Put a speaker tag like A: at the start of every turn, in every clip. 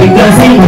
A: Fica assim,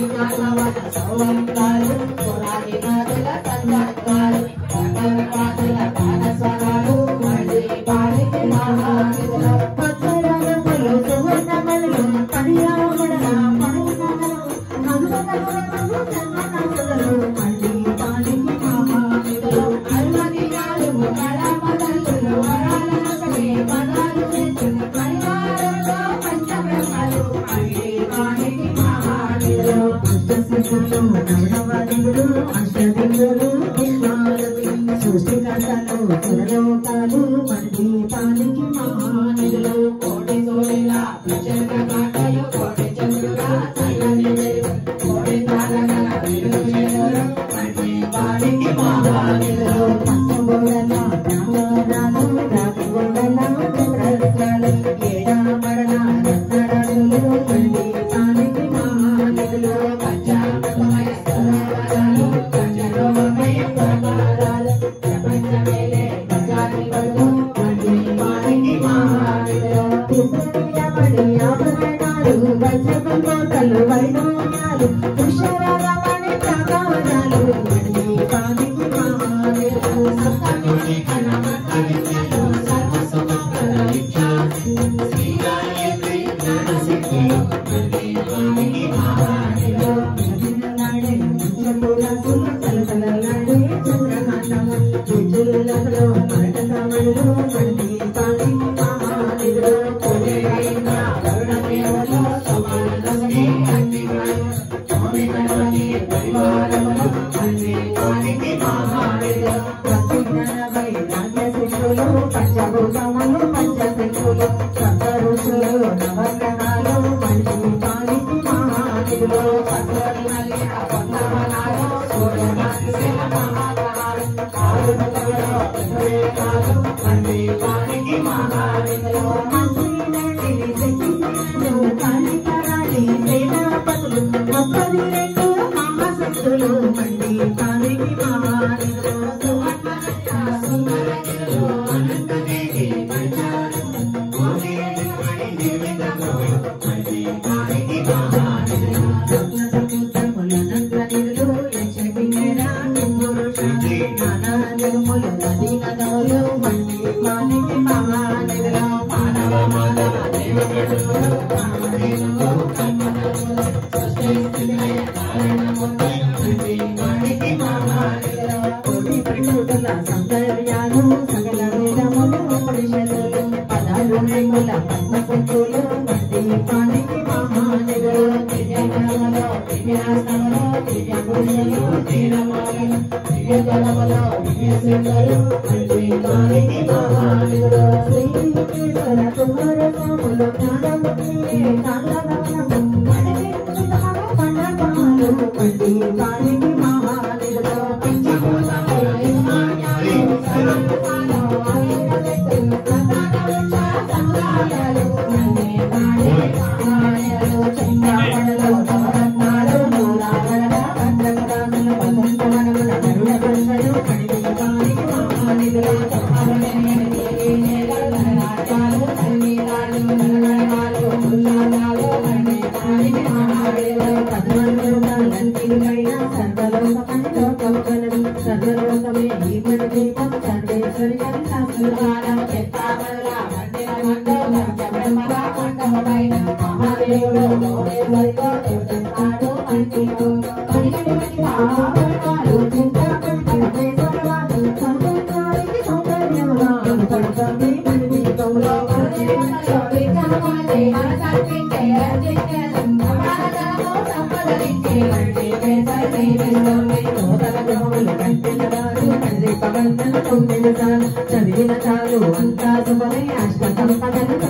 B: Thank you. దింగులు నల్లవ దింగులు అష్ట సృష్టికర్తలు చిరలోకాలు మన మహానిధులు కోటి కోటిలా ప్రచండ కాటలు బజగం కోతలు వైనాలు పదాలు పద్మ పుట్టులు దీపానికి మహానిధులు దివ్యకరమలో దివ్యాసనలో దివ్యపుణ్యలు దినమాలి దివ్యకరమలో దివ్యశంకరు శ్రీమానికి మహానుడు శ్రీముఖేశ్వర కుమార కాముల ప్రాణముఖి కాలవత్నము మనకి కృతమ పండపాలు శ్రీమానికి మహానుడు పంచభూతముల నిర్మాణాలు సర్వపాలు ఆయన వ్యక్తులు ప్రధాన సంగాయాలు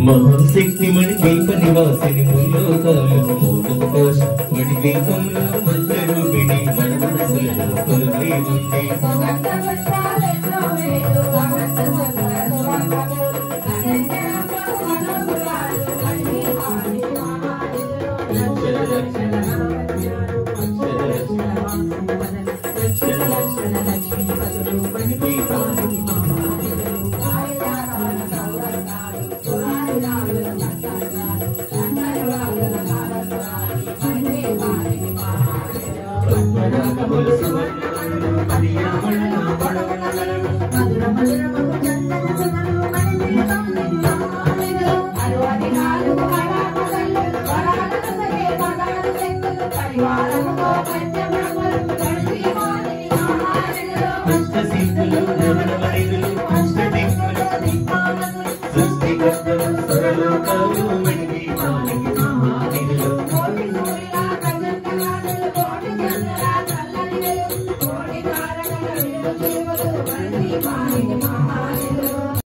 A: తీరు మహాశక్తి మణి దీప నివాసిని ముల్లోకాలను మోదక కోశ మణి దీపంలో మంత్ర రూపిణి మన మనసులలో కొలువై ఉంది